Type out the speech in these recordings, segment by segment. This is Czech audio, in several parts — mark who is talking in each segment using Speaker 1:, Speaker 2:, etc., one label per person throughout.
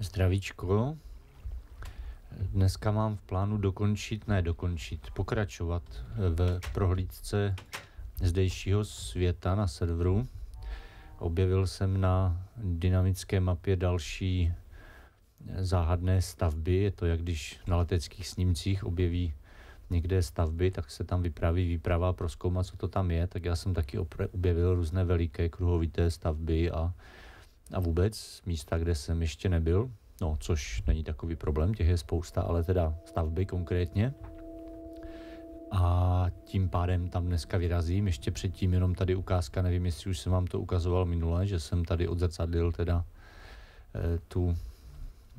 Speaker 1: Zdravíčko. Dneska mám v plánu dokončit, ne dokončit, pokračovat v prohlídce zdejšího světa na serveru. Objevil jsem na dynamické mapě další záhadné stavby. Je to jak když na leteckých snímcích objeví někde stavby, tak se tam vypraví výprava pro zkoumat, co to tam je. Tak já jsem taky objevil různé veliké kruhovité stavby a a vůbec místa, kde jsem ještě nebyl, no což není takový problém, těch je spousta, ale teda stavby konkrétně. A tím pádem tam dneska vyrazím. Ještě předtím jenom tady ukázka, nevím, jestli už jsem vám to ukazoval minule, že jsem tady odzrcadlil teda e, tu,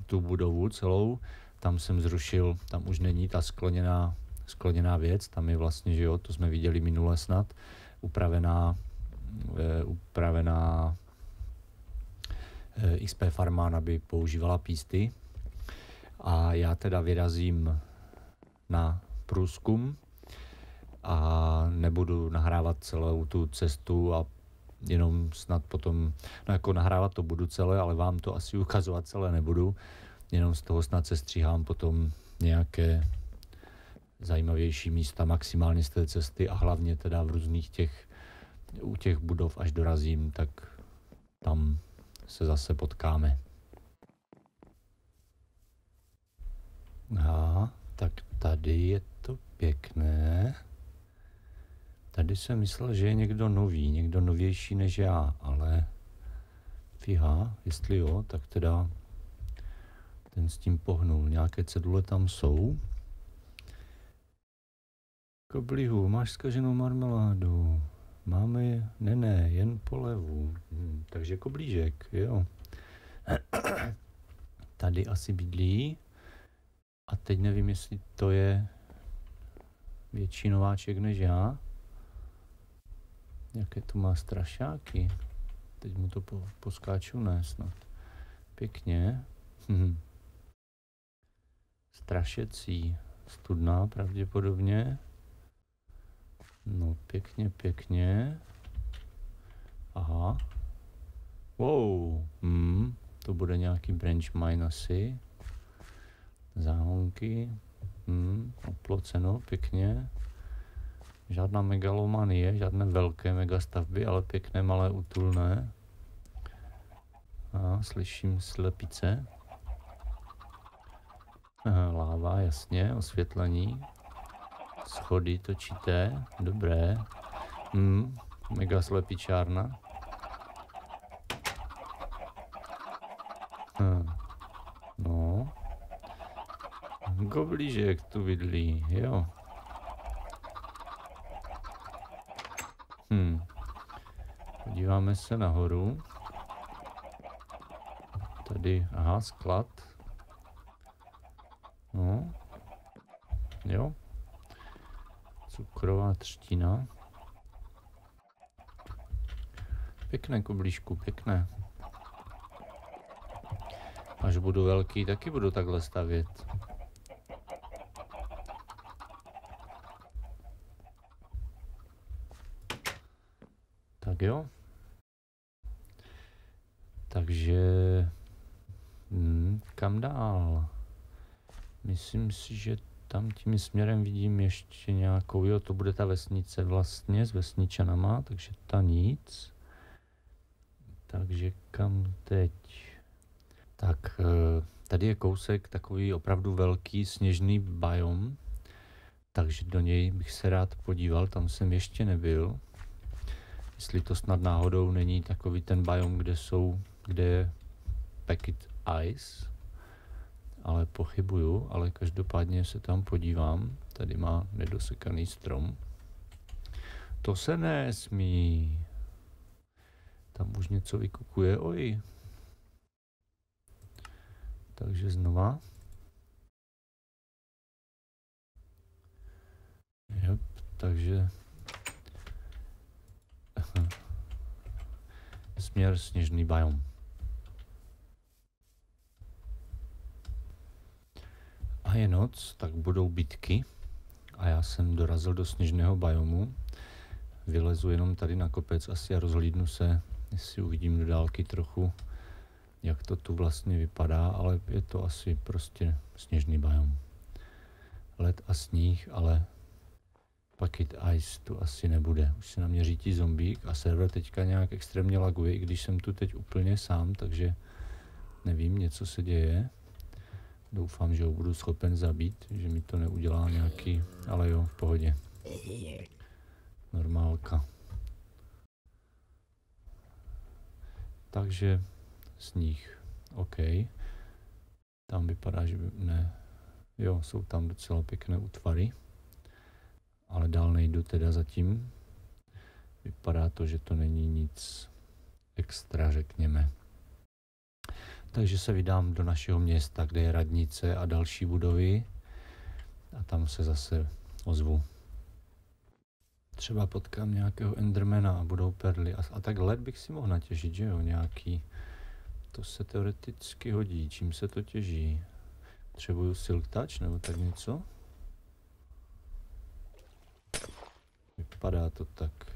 Speaker 1: tu budovu celou. Tam jsem zrušil, tam už není ta skloněná, skloněná věc, tam je vlastně, že jo, to jsme viděli minule snad, upravená, e, upravená Eh, XP Farman, aby používala písty. A já teda vyrazím na průzkum a nebudu nahrávat celou tu cestu a jenom snad potom, no jako nahrávat to budu celé, ale vám to asi ukazovat celé nebudu, jenom z toho snad se stříhám potom nějaké zajímavější místa maximálně z té cesty a hlavně teda v různých těch, u těch budov, až dorazím, tak tam se zase potkáme. A, tak tady je to pěkné. Tady jsem myslel, že je někdo nový, někdo novější než já, ale fiha, jestli jo, tak teda ten s tím pohnul. Nějaké cedule tam jsou. Koblihu, máš skaženou marmeládu. Máme je, ne, ne, jen polevu. Hmm, takže koblížek, jo. Tady asi bydlí. A teď nevím, jestli to je větší nováček než já. Jaké tu má strašáky. Teď mu to po, poskáču, ne snad. Pěkně. Hm. Strašecí. Studná pravděpodobně. No, pěkně, pěkně. Aha. Wow. Hmm, to bude nějaký branch mine asi. Záhonky. Hmm, oploceno, pěkně. Žádná megalomanie, žádné velké megastavby, ale pěkné malé utulné. A slyším slepice. Láva, jasně, osvětlení. Schody točíte, dobré. Hmm, mega slepičárna. Hm. No. Goblížek tu bydlí, jo. Hm. Podíváme se nahoru. Tady, aha, sklad. No. Jo, Cukrová třtina. Pěkné koblížku, pěkné. Až budu velký, taky budu takhle stavět. Tak jo. Takže hmm, kam dál? Myslím si, že tam tím směrem vidím ještě nějakou, jo, to bude ta vesnice vlastně s vesničanama, takže ta nic. Takže kam teď? Tak eh, tady je kousek takový opravdu velký sněžný biom, takže do něj bych se rád podíval, tam jsem ještě nebyl. Jestli to snad náhodou není takový ten biom, kde jsou, kde je packet ice, ale pochybuju, ale každopádně se tam podívám. Tady má nedosekaný strom. To se nesmí. Tam už něco vykukuje, oj. Takže znova. Jop, takže směr sněžný biom. Je noc, tak budou bitky a já jsem dorazil do sněžného biomu. Vylezu jenom tady na kopec asi a rozhlídnu se, jestli uvidím do dálky trochu jak to tu vlastně vypadá, ale je to asi prostě sněžný biom. Led a sníh, ale Pocket Ice tu asi nebude. Už se na mě řítí zombík a server teďka nějak extrémně laguje, i když jsem tu teď úplně sám, takže nevím, něco se děje. Doufám, že ho budu schopen zabít, že mi to neudělá nějaký, ale jo, v pohodě. Normálka. Takže sníh, OK. Tam vypadá, že by, ne, jo, jsou tam docela pěkné útvary ale dál nejdu teda zatím. Vypadá to, že to není nic extra, řekněme. Takže se vydám do našeho města, kde je radnice a další budovy a tam se zase ozvu. Třeba potkám nějakého Endermana a budou perly. A, a tak led bych si mohl natěžit, že jo, nějaký. To se teoreticky hodí. Čím se to těží? Třebuju silk touch nebo tak něco? Vypadá to tak.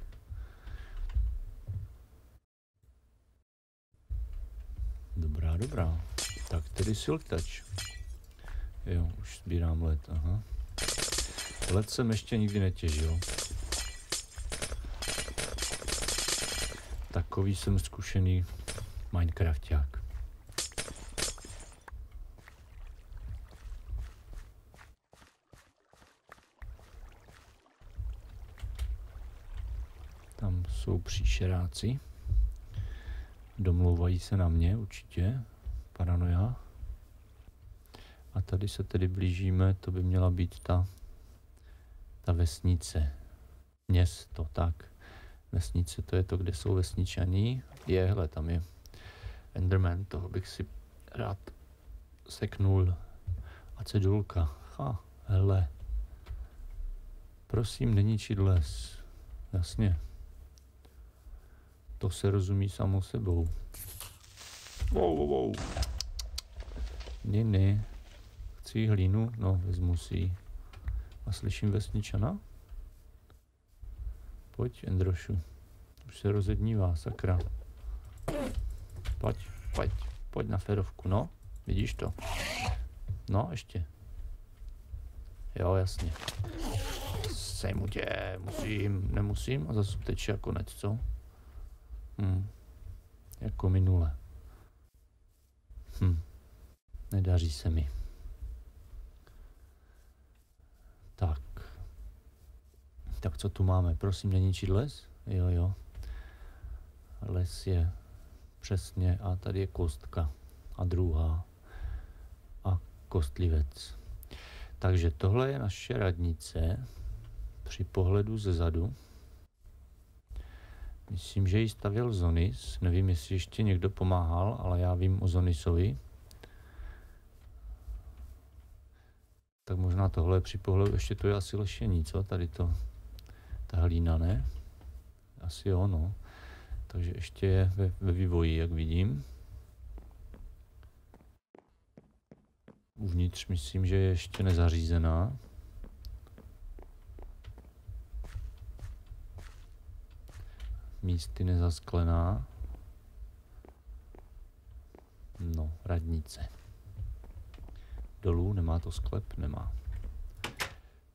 Speaker 1: Dobrá, dobrá. Tak tedy Touch. Jo, už sbírám led, aha. Led jsem ještě nikdy netěžil. Takový jsem zkušený Minecrafták. jsou příšeráci. Domlouvají se na mě určitě. Paranoja. A tady se tedy blížíme, to by měla být ta, ta vesnice. Město, tak. Vesnice, to je to, kde jsou vesničaní. Je, hele, tam je Enderman, toho bych si rád seknul. A cedulka. Ha, hele. Prosím, neníčit les. Jasně. To se rozumí samo sebou. Wow, wow, wow. Ne, ne. Chci hlínu? No, vezmu si A slyším vesničana? Pojď, Endrošu. Už se rozednívá, sakra. Pojď, pojď, pojď na ferovku, no. Vidíš to? No, ještě. Jo, jasně. Sejmu tě, musím, nemusím a zase teče jako konec, co? Hmm. Jako minule. Hm. Nedaří se mi. Tak. Tak co tu máme? Prosím, neničit les? Jo, jo. Les je přesně a tady je kostka a druhá a kostlivec. Takže tohle je naše radnice při pohledu ze zadu. Myslím, že ji stavěl Zonis. Nevím, jestli ještě někdo pomáhal, ale já vím o Zonisovi. Tak možná tohle při pohledu, ještě to je asi lešení, co? Tady to, ta hlína, ne? Asi jo, no. Takže ještě je ve, ve vývoji, jak vidím. Uvnitř myslím, že je ještě nezařízená. Místy nezasklená. No, radnice. Dolů nemá to sklep? Nemá.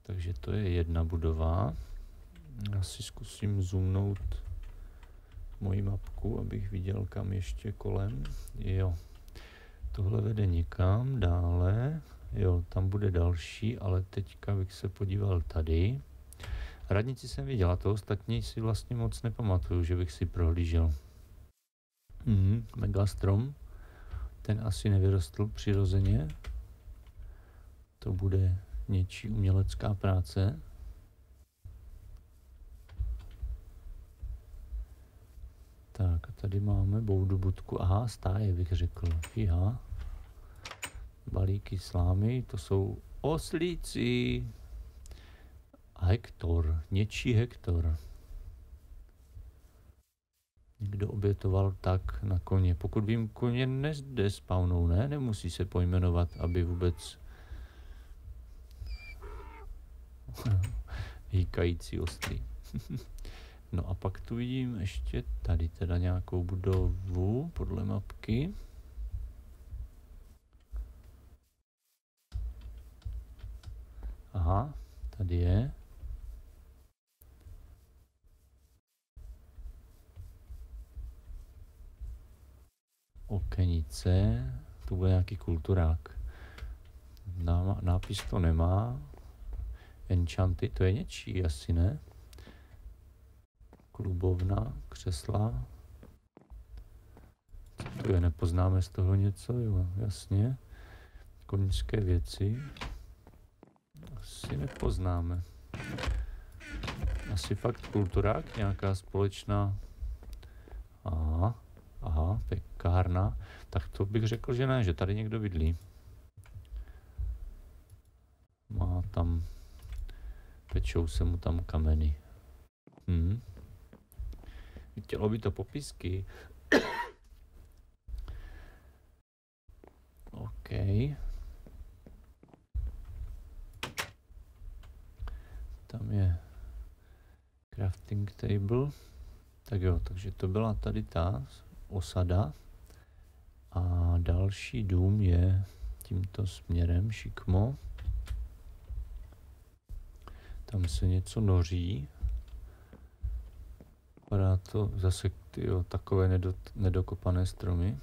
Speaker 1: Takže to je jedna budova. Já si zkusím zoomnout moji mapku, abych viděl, kam ještě kolem. Jo, tohle vede někam dále. Jo, tam bude další, ale teďka bych se podíval tady. Radnici jsem viděl a to ostatní si vlastně moc nepamatuju, že bych si prohlížel. Mhm, megastrom. Ten asi nevyrostl přirozeně. To bude něčí umělecká práce. Tak a tady máme boudu budku. Aha, stáje bych řekl. Fíha. Balíky slámy, to jsou oslíci. Hektor, něčí Hektor. Někdo obětoval tak na koně. Pokud vím, koně nezde spawnou, ne? Nemusí se pojmenovat, aby vůbec hýkající ostry. no a pak tu vidím ještě tady teda nějakou budovu podle mapky. Aha, tady je. Okenice. To bude nějaký kulturák. Nápis to nemá. Enchanty, to je něčí, asi ne? Klubovna, křesla. Co to je, nepoznáme z toho něco, jo, jasně. Konické věci. Asi nepoznáme. Asi fakt kulturák, nějaká společná. Aha, pekárna. Tak to bych řekl, že ne, že tady někdo bydlí. Má tam, pečou se mu tam kameny. Hm. Chtělo by to popisky. OK. Tam je crafting table. Tak jo, takže to byla tady ta osada. A další dům je tímto směrem, šikmo. Tam se něco noří. Vypadá to zase tyjo, takové nedot, nedokopané stromy.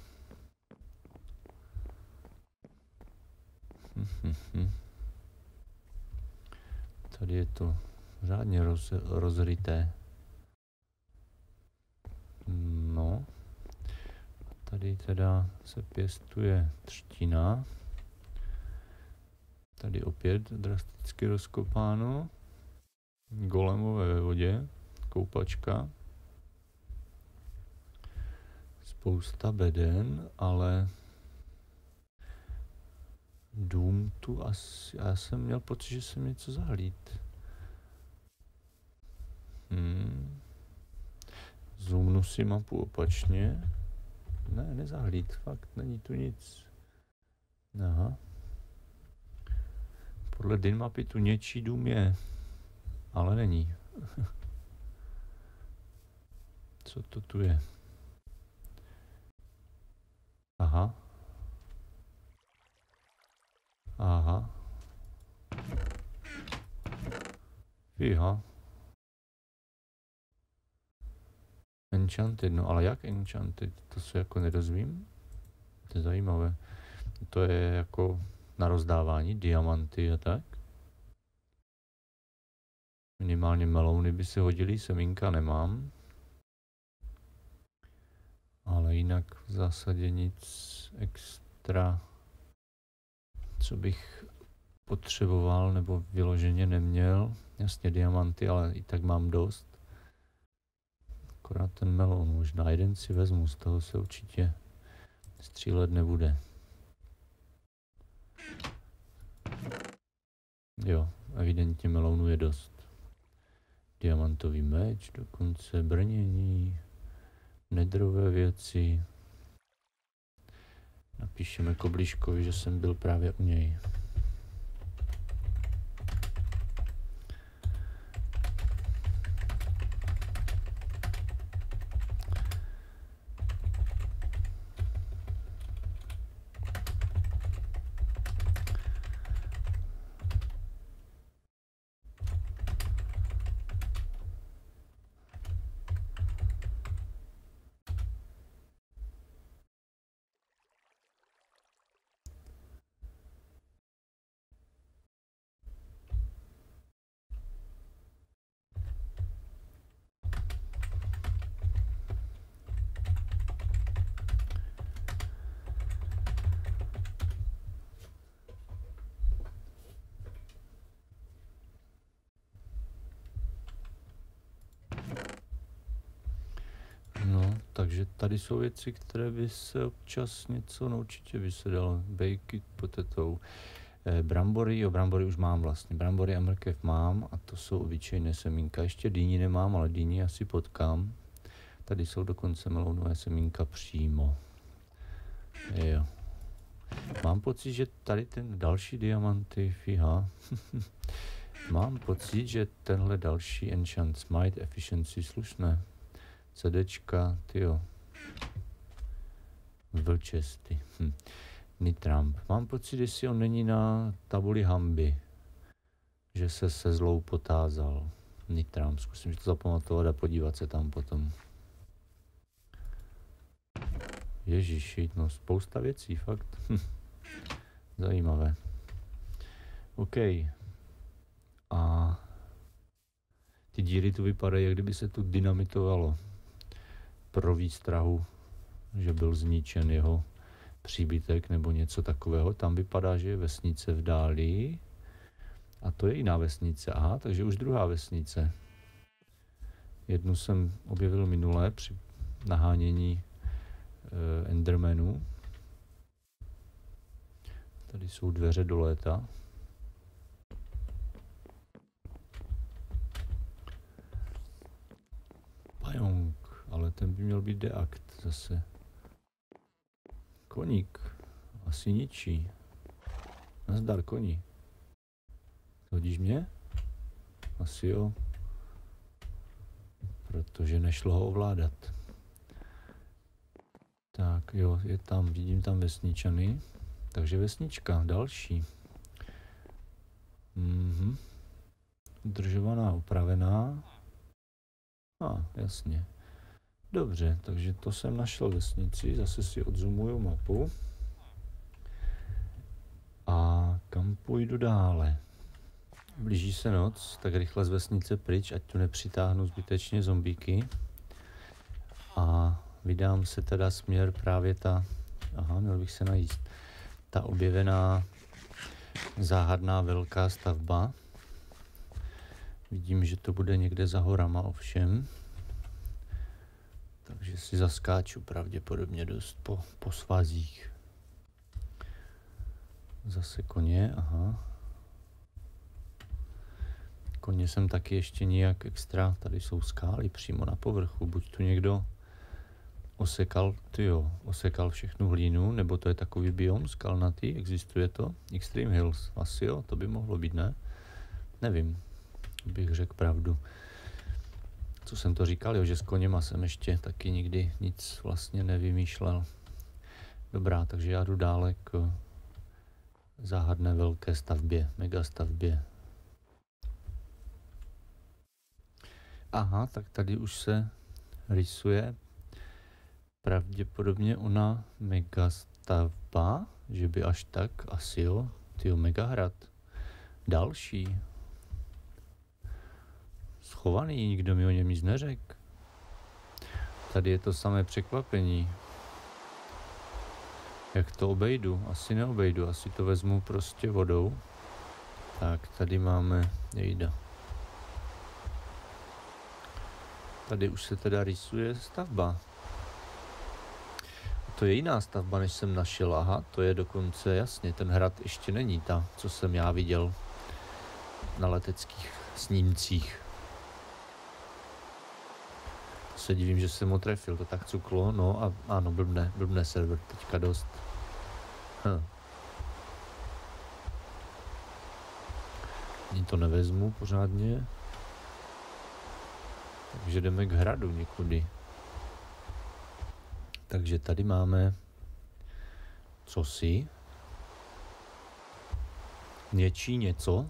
Speaker 1: Tady je to řádně roz, rozryté. Tady teda se pěstuje třtina. Tady opět drasticky rozkopáno. Golemové ve vodě. Koupačka. Spousta beden, ale dům tu asi, já jsem měl pocit, že jsem něco zahlít. Hmm. Zoomnu si mapu opačně. Ne, nezahlít, fakt není tu nic. Aha. Podle Dinmapy tu něčí dům je, ale není. Co to tu je? Aha. Aha. Fíha. Enchanted, no ale jak Enchanted? To se jako nedozvím. To je zajímavé. To je jako na rozdávání diamanty a tak. Minimálně melouny by se hodily, semínka nemám. Ale jinak v zásadě nic extra, co bych potřeboval nebo vyloženě neměl. Jasně diamanty, ale i tak mám dost. Akorát ten melon, možná jeden si vezmu, z toho se určitě střílet nebude. Jo, evidentně melonu je dost. Diamantový meč, dokonce brnění, nedrové věci. Napíšeme Kobliškovi, že jsem byl právě u něj. Takže tady jsou věci, které by se občas něco, no určitě by se dalo, baked potato, eh, brambory, jo, brambory už mám vlastně, brambory a mrkev mám a to jsou obyčejné semínka, ještě dýni nemám, ale dýni asi potkám. Tady jsou dokonce melounové semínka přímo. Jo. Mám pocit, že tady ten další diamanty, fiha. mám pocit, že tenhle další Enchant Smite Efficiency slušné. CDčka, tyjo. Vlčesty. Hm. Nitramp. Mám pocit, jestli on není na tabuli hamby. že se se zlou potázal. Nitram, zkusím to zapamatovat a podívat se tam potom. Ježiši, no spousta věcí, fakt. Hm. Zajímavé. OK. A ty díry tu vypadají, jak kdyby se tu dynamitovalo pro výstrahu, že byl zničen jeho příbytek nebo něco takového. Tam vypadá, že je vesnice v dáli. A to je jiná vesnice. Aha, takže už druhá vesnice. Jednu jsem objevil minule při nahánění uh, Endermanů. Tady jsou dveře do léta. Pajong, ale ten by měl být deakt zase. Koník. Asi ničí. Nazdar koni. Hodíš mě? Asi jo. Protože nešlo ho ovládat. Tak jo, je tam, vidím tam vesničany. Takže vesnička, další. Mhm. Udržovaná, upravená. A, ah, jasně. Dobře, takže to jsem našel vesnici, zase si odzumuju mapu. A kam půjdu dále? Blíží se noc, tak rychle z vesnice pryč, ať tu nepřitáhnu zbytečně zombíky. A vydám se teda směr právě ta, aha, měl bych se najíst, ta objevená záhadná velká stavba. Vidím, že to bude někde za horama ovšem. Takže si zaskáču pravděpodobně dost po, po svazích. Zase koně, aha. Koně jsem taky ještě nijak extra, tady jsou skály přímo na povrchu, buď tu někdo osekal, jo, osekal všechnu hlínu, nebo to je takový biom skalnatý, existuje to? Extreme Hills, asi jo, to by mohlo být, ne? Nevím, bych řekl pravdu. Co jsem to říkal, jo, že s koněma jsem ještě taky nikdy nic vlastně nevymýšlel. Dobrá, takže já jdu dále k záhadné velké stavbě, megastavbě. Aha, tak tady už se rysuje pravděpodobně ona megastavba, že by až tak, asi jo, tyjo, megahrad. Další. Schovaný, nikdo mi o něm nic neřekl. Tady je to samé překvapení. Jak to obejdu? Asi neobejdu, asi to vezmu prostě vodou. Tak, tady máme jejda. Tady už se teda rysuje stavba. To je jiná stavba, než jsem našel. Aha, to je dokonce jasně, ten hrad ještě není ta, co jsem já viděl na leteckých snímcích. Se divím, že jsem ho trefil, to tak cuklo, no a ano, blbne, blbne server teďka dost. Hm. Ani to nevezmu pořádně. Takže jdeme k hradu někudy. Takže tady máme cosi, něčí něco.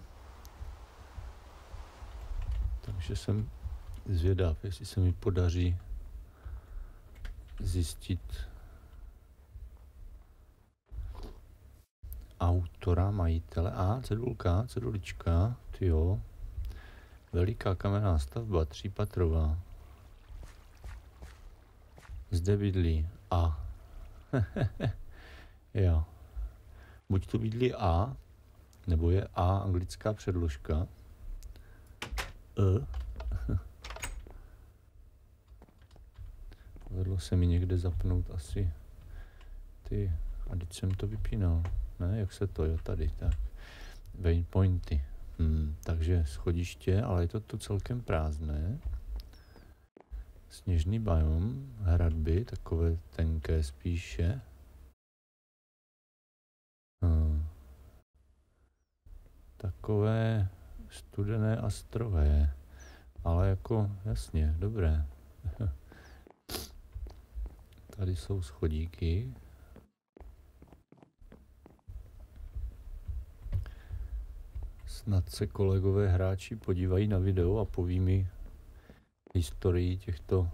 Speaker 1: Takže jsem zvědav, jestli se mi podaří zjistit autora, majitele. A, cedulka, cedulička, ty jo. Veliká kamenná stavba, třípatrová. Zde bydlí A. jo. Buď to bydlí A, nebo je A anglická předložka. E. Povedlo se mi někde zapnout asi ty. A teď jsem to vypínal. Ne, jak se to, jo, tady, tak. Waypointy. Hmm, takže schodiště, ale je to tu celkem prázdné. Sněžný biom, hradby, takové tenké spíše. Hmm. Takové studené a strové. Ale jako, jasně, dobré. Tady jsou schodíky. Snad se kolegové hráči podívají na video a poví mi historii těchto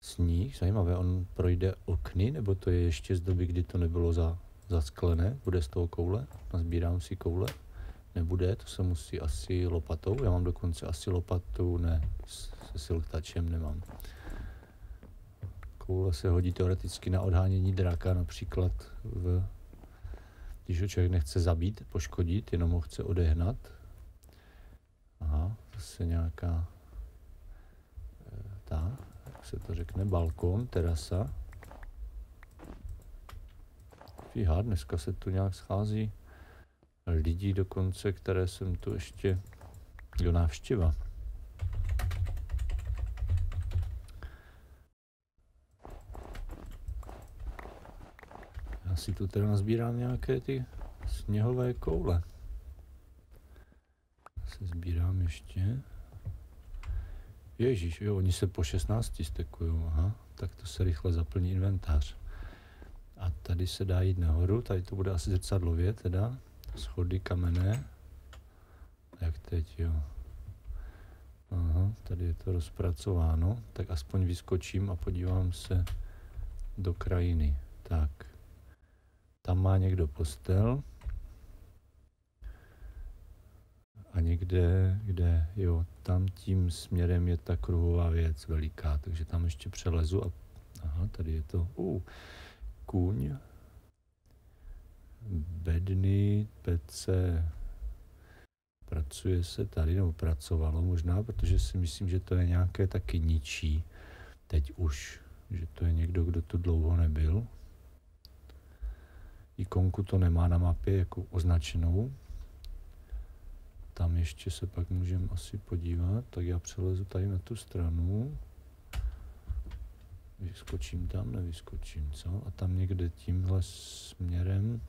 Speaker 1: sníh. Zajímavé, on projde okny, nebo to je ještě z doby, kdy to nebylo za, zasklené? Bude z toho koule? Nazbírám si koule? Nebude, to se musí asi lopatou. Já mám dokonce asi lopatu, ne, se silktačem nemám. Koule se hodí teoreticky na odhánění draka, například v, když ho člověk nechce zabít, poškodit, jenom ho chce odehnat. Aha, zase nějaká e, ta, jak se to řekne, balkon, terasa. Fíha, dneska se tu nějak schází lidí dokonce, které jsem tu ještě do návštěva. Já si tu teda nazbírám nějaké ty sněhové koule. Se sbírám ještě. Ježíš, jo, oni se po 16 stekují, aha, tak to se rychle zaplní inventář. A tady se dá jít nahoru, tady to bude asi zrcadlově teda, schody kamenné. Jak teď, jo. Aha, tady je to rozpracováno, tak aspoň vyskočím a podívám se do krajiny. Tak, tam má někdo postel. A někde, kde, jo, tam tím směrem je ta kruhová věc veliká, takže tam ještě přelezu a aha, tady je to, uh, kůň, bedny, pece, pracuje se tady, nebo pracovalo možná, protože si myslím, že to je nějaké taky ničí teď už, že to je někdo, kdo tu dlouho nebyl. Ikonku to nemá na mapě jako označenou. Tam ještě se pak můžeme asi podívat, tak já přelezu tady na tu stranu. Vyskočím tam, nevyskočím, co? A tam někde tímhle směrem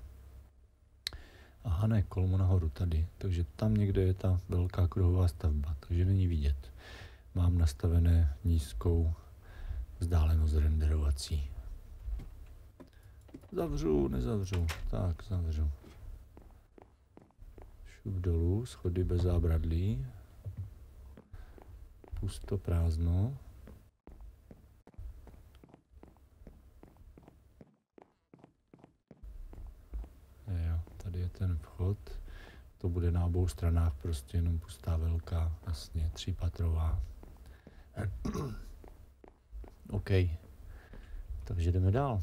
Speaker 1: Aha, ne, kolmo nahoru tady. Takže tam někde je ta velká kruhová stavba, takže není vidět. Mám nastavené nízkou vzdálenost renderovací. Zavřu, nezavřu. Tak, zavřu. Šup dolů, schody bez zábradlí. Pusto, prázdno. ten vchod. To bude na obou stranách prostě jenom pustá velká, vlastně třípatrová. OK. Takže jdeme dál.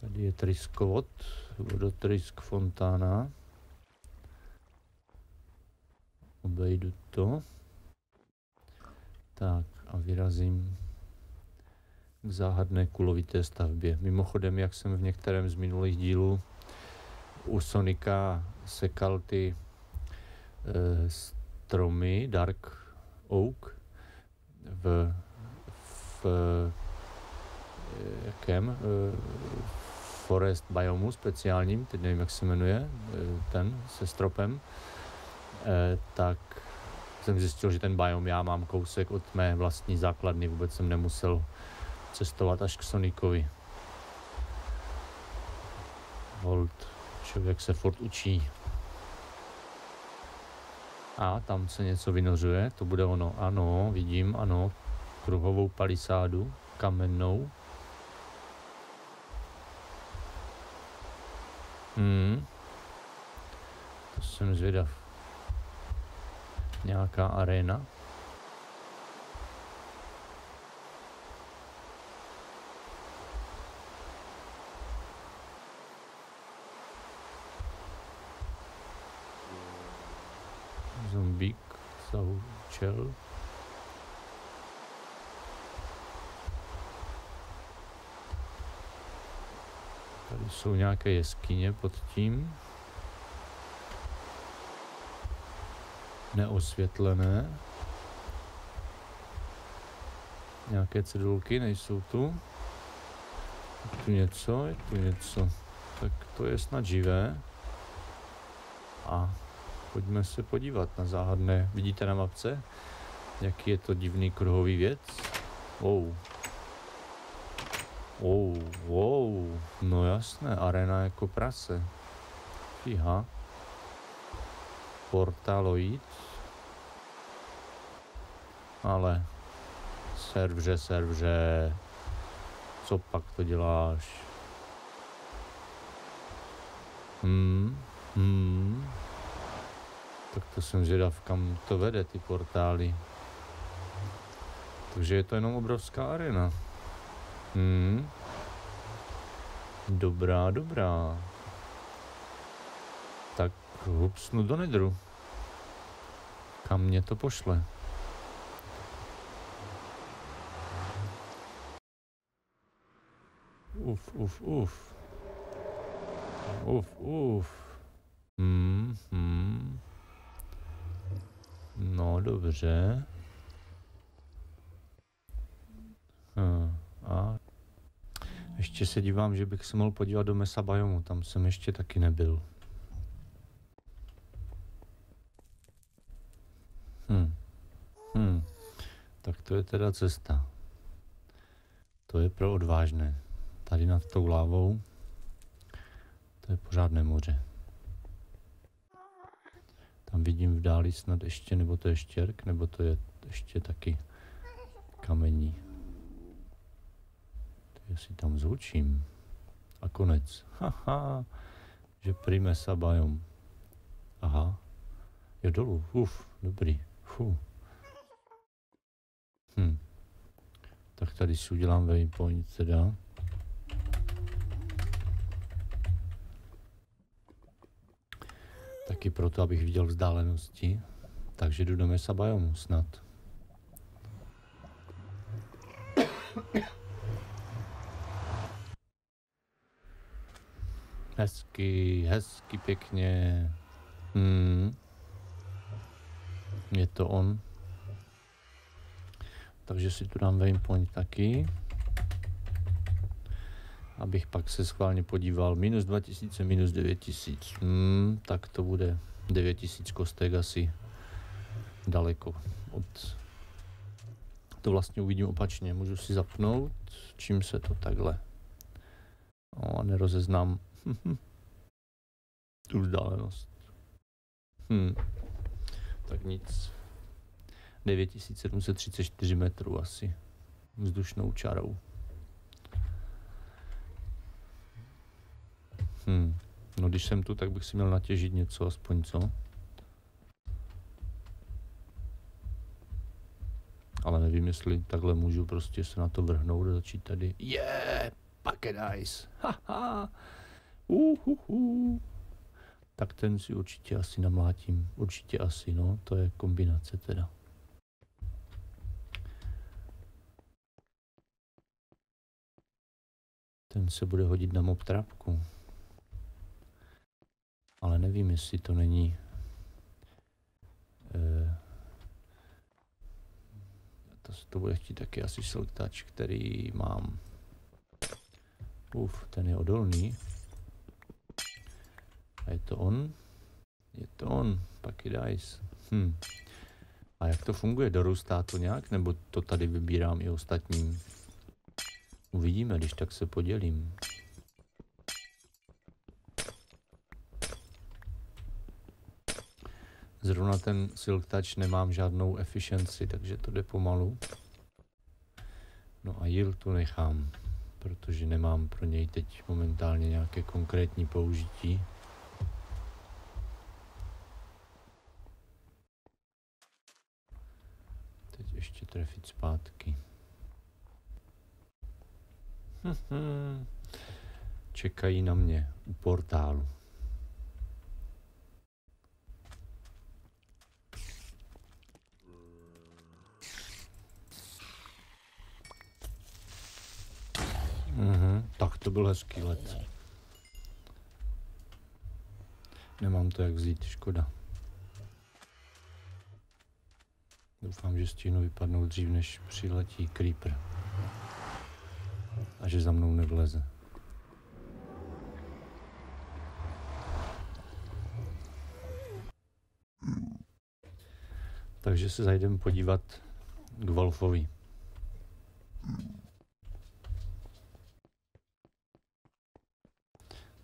Speaker 1: Tady je tryskovod, vodotrysk fontána. Obejdu to. Tak a vyrazím k záhadné kulovité stavbě. Mimochodem, jak jsem v některém z minulých dílů u Sonika sekal ty e, stromy Dark Oak v, v jakém e, Forest Biomu speciálním, teď nevím, jak se jmenuje, e, ten se stropem, e, tak jsem zjistil, že ten biom já mám kousek od mé vlastní základny, vůbec jsem nemusel cestovat až k Sonikovi. Hold. Člověk se furt učí. A tam se něco vynořuje, to bude ono. Ano, vidím, ano, kruhovou palisádu, kamennou. Hmm. To jsem zvědav. Nějaká arena. zombík zahučel. Tady jsou nějaké jeskyně pod tím. Neosvětlené. Nějaké cedulky nejsou tu. Je tu něco, je tu něco. Tak to je snad živé. A Pojďme se podívat na záhadné. Vidíte na mapce, jaký je to divný kruhový věc? Wow. Wow, wow. No jasné, arena jako prase. Fíha. portaloid. Ale servře, servře, co pak to děláš? Hmm, hmm. Tak to jsem zvědav, kam to vede, ty portály. Takže je to jenom obrovská arena. Hmm. Dobrá, dobrá. Tak hupsnu do nedru. Kam mě to pošle? Uf, uf, uf. Uf, uf. Hmm, hmm. No, dobře. A ještě se dívám, že bych se mohl podívat do Mesa Biomu, tam jsem ještě taky nebyl. Hmm. Hmm. Tak to je teda cesta. To je pro odvážné. Tady nad tou lávou to je pořádné moře. Tam vidím v dáli snad ještě, nebo to je štěrk, nebo to je ještě taky kamení. Si tam zvučím. A konec. Haha, že prime sa bajom. Aha, je dolů. Uf, dobrý. Fu. Hm. Tak tady si udělám waypoint teda. Taky proto, abych viděl vzdálenosti. Takže jdu do mesa biomu snad. Hezky, hezky pěkně. Hmm. Je to on. Takže si tu dám waypoint taky abych pak se schválně podíval. Minus 2000, minus 9000. Hmm, tak to bude 9000 kostek asi daleko od... To vlastně uvidím opačně. Můžu si zapnout, čím se to takhle. O, nerozeznám tu vzdálenost. Hmm. Tak nic. 9734 metrů asi vzdušnou čarou. Hmm. No když jsem tu, tak bych si měl natěžit něco aspoň, co? Ale nevím, jestli takhle můžu prostě se na to vrhnout a začít tady. Je, yeah, bucket ice. Haha. Uhuhu. Tak ten si určitě asi namlátím. Určitě asi, no. To je kombinace teda. Ten se bude hodit na mob trapku ale nevím, jestli to není eh, to, to bude chtít taky asi touch, který mám. Uf, ten je odolný. A je to on? Je to on, Paky Dice. Hm. A jak to funguje? Dorůstá to nějak? Nebo to tady vybírám i ostatním? Uvidíme, když tak se podělím. Zrovna ten Silk Touch nemám žádnou efficiency, takže to jde pomalu. No a Yield tu nechám, protože nemám pro něj teď momentálně nějaké konkrétní použití. Teď ještě trefit zpátky. Čekají na mě u portálu. Mhm, tak to byl hezký let. Nemám to jak vzít, škoda. Doufám, že stihnu vypadnout dřív, než přiletí creeper. A že za mnou nevleze. Takže se zajdeme podívat k Wolfovi.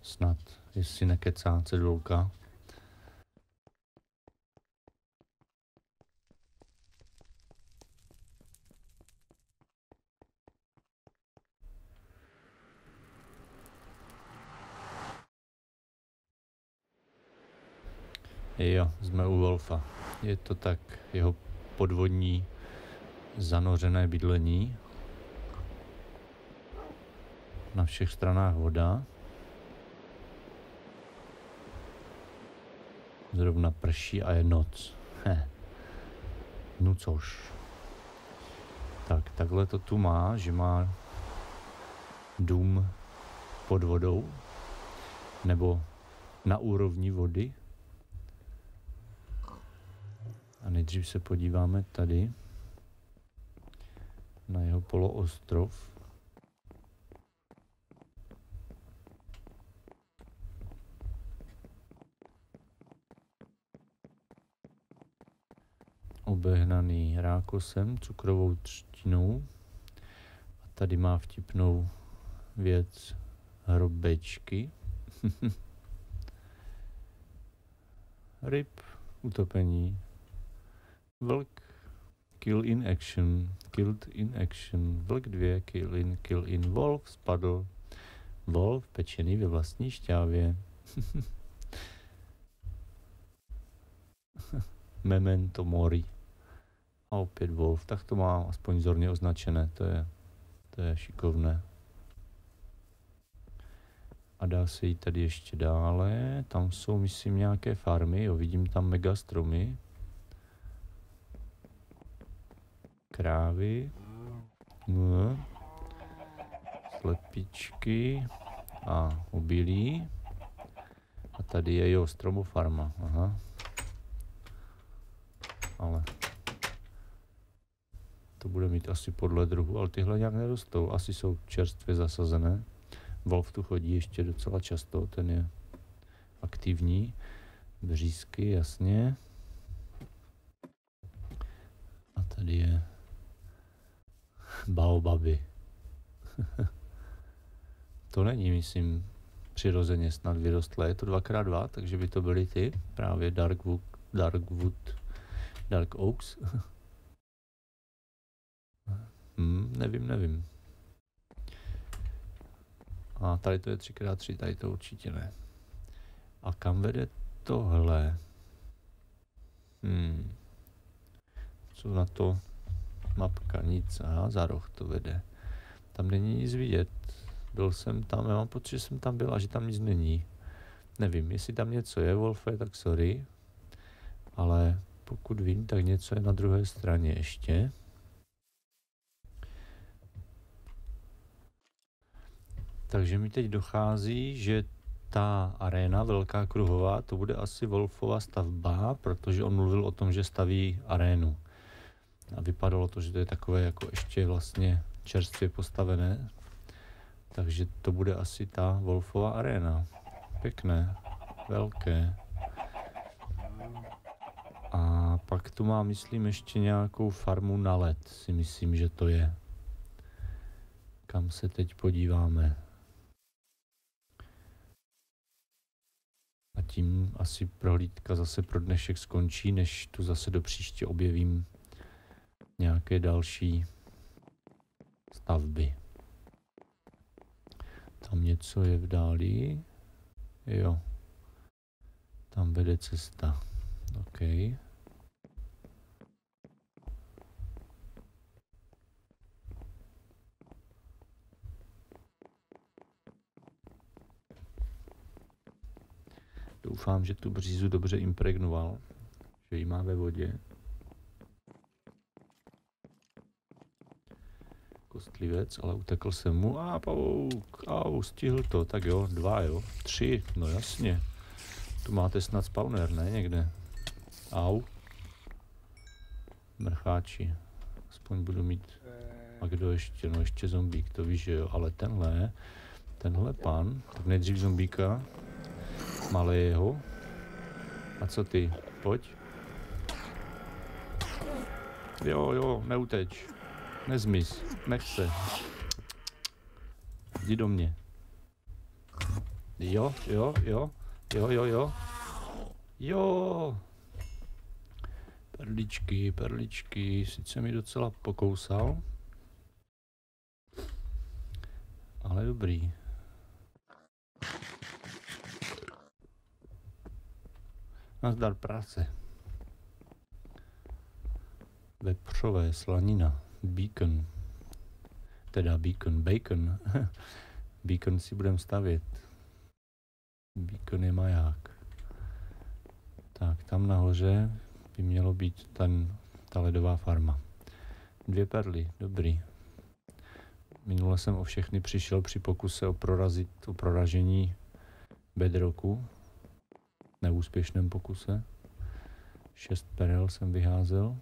Speaker 1: Snad, jestli nekecá cedulka. Jo, jsme u Wolfa. Je to tak jeho podvodní zanořené bydlení. Na všech stranách voda. Zrovna prší a je noc. He. No což. Tak, takhle to tu má, že má dům pod vodou nebo na úrovni vody. A nejdřív se podíváme tady na jeho poloostrov. Obehnaný rákosem, cukrovou třtinou. A tady má vtipnou věc hrobečky. Ryb, utopení, vlk, kill in action, killed in action, vlk 2, kill in, kill in, wolf spadl, wolf pečený ve vlastní šťávě. Memento mori. A opět wolf, tak to má aspoň zorně označené, to je, to je šikovné. A dá se jít tady ještě dále. Tam jsou, myslím, nějaké farmy, jo, vidím tam mega stromy. Krávy. Slepičky a obilí. A tady je jo, stromofarma, aha. Ale to bude mít asi podle druhu, ale tyhle nějak nerostou, asi jsou čerstvě zasazené. Wolf tu chodí ještě docela často, ten je aktivní. Břízky, jasně. A tady je baobaby. to není, myslím, přirozeně snad vyrostlé. Je to 2x2, takže by to byly ty, právě Darkwood, Darkwood, Dark Oaks. hmm, nevím, nevím. A tady to je 3x3, tady to určitě ne. A kam vede tohle? Hmm. Co na to? Mapka, nic. Aha, za roh to vede. Tam není nic vidět. Byl jsem tam, já mám pocit, že jsem tam byl a že tam nic není. Nevím, jestli tam něco je, Wolfe, tak sorry. Ale pokud vím, tak něco je na druhé straně ještě. Takže mi teď dochází, že ta aréna velká kruhová, to bude asi Wolfova stavba, protože on mluvil o tom, že staví arénu. A vypadalo to, že to je takové jako ještě vlastně čerstvě postavené. Takže to bude asi ta Wolfova aréna. Pěkné, velké. A pak tu má, myslím, ještě nějakou farmu na led, si myslím, že to je. Kam se teď podíváme. A tím asi prohlídka zase pro dnešek skončí, než tu zase do příště objevím nějaké další stavby. Tam něco je v dáli. Jo. Tam vede cesta. OK. Doufám, že tu břízu dobře impregnoval, že ji má ve vodě. Kostlivec, ale utekl jsem mu. A pavouk, au, stihl to. Tak jo, dva jo, tři, no jasně. Tu máte snad spawner, ne někde? Au. Mrcháči. Aspoň budu mít... A kdo ještě? No ještě zombík, to víš, že jo. Ale tenhle, tenhle pan, tak nejdřív zombíka, malého. A co ty? Pojď. Jo, jo, neuteč. Nezmys. Nech se. Jdi do mě. Jo, jo, jo. Jo, jo, jo. Jo. Perličky, perličky. Sice mi docela pokousal. Ale dobrý. Nazdar práce. Vepřové slanina. Beacon. Teda beacon, bacon. beacon si budem stavět. Beacon je maják. Tak, tam nahoře by mělo být ten, ta ledová farma. Dvě perly, dobrý. Minule jsem o všechny přišel při pokuse o, prorazit, o proražení bedroku. Neúspěšném pokuse. Šest perel jsem vyházel.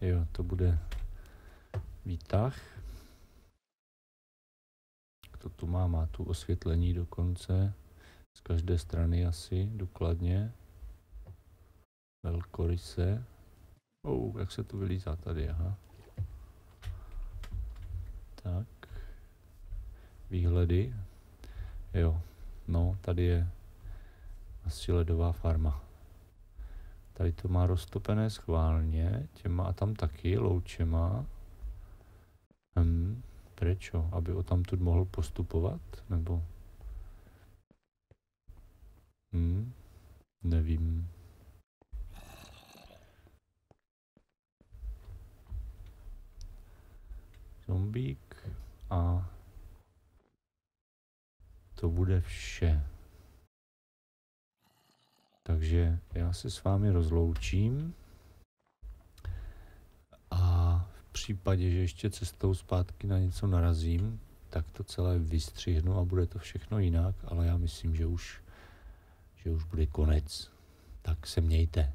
Speaker 1: Jo, to bude výtah. To tu má? Má tu osvětlení dokonce. Z každé strany asi důkladně. Velkoryse. Oh, jak se to vylízá tady, aha. Tak. Výhledy. Jo, no, tady je asi ledová farma. Tady to má roztopené schválně, těma a tam taky loučema. Hm, prečo? Aby o tam mohl postupovat? Nebo? Hm, nevím. Zombík a to bude vše. Takže já se s vámi rozloučím a případě, že ještě cestou zpátky na něco narazím, tak to celé vystřihnu a bude to všechno jinak, ale já myslím, že už, že už bude konec. Tak se mějte.